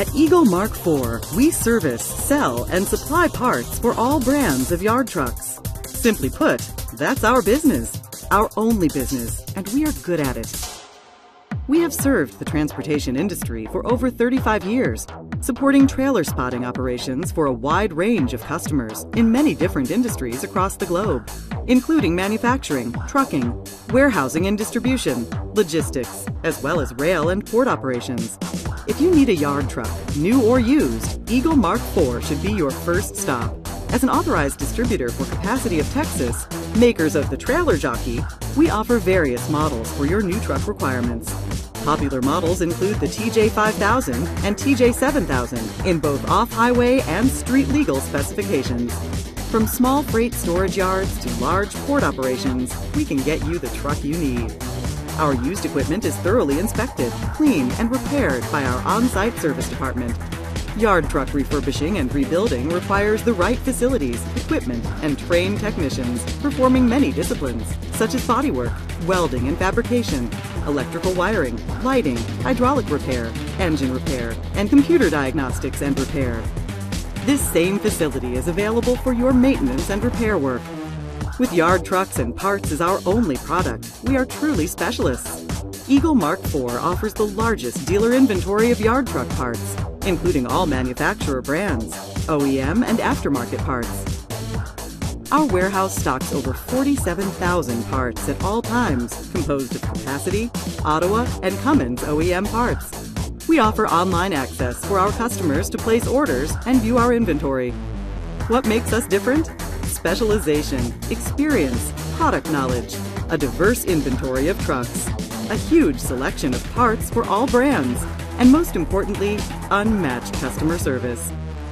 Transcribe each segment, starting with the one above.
At Eagle Mark IV, we service, sell, and supply parts for all brands of yard trucks. Simply put, that's our business, our only business, and we are good at it. We have served the transportation industry for over 35 years, supporting trailer spotting operations for a wide range of customers in many different industries across the globe, including manufacturing, trucking, warehousing and distribution, logistics, as well as rail and port operations. If you need a yard truck, new or used, Eagle Mark IV should be your first stop. As an authorized distributor for Capacity of Texas, makers of the Trailer Jockey, we offer various models for your new truck requirements. Popular models include the TJ5000 and TJ7000 in both off-highway and street legal specifications. From small freight storage yards to large port operations, we can get you the truck you need. Our used equipment is thoroughly inspected, cleaned, and repaired by our on-site service department. Yard truck refurbishing and rebuilding requires the right facilities, equipment, and trained technicians performing many disciplines, such as bodywork, welding and fabrication, electrical wiring, lighting, hydraulic repair, engine repair, and computer diagnostics and repair. This same facility is available for your maintenance and repair work. With yard trucks and parts as our only product, we are truly specialists. Eagle Mark IV offers the largest dealer inventory of yard truck parts, including all manufacturer brands, OEM and aftermarket parts. Our warehouse stocks over 47,000 parts at all times, composed of Capacity, Ottawa, and Cummins OEM parts. We offer online access for our customers to place orders and view our inventory. What makes us different? Specialization, experience, product knowledge, a diverse inventory of trucks, a huge selection of parts for all brands, and most importantly, unmatched customer service.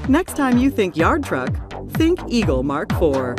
Next time you think yard truck, think Eagle Mark IV.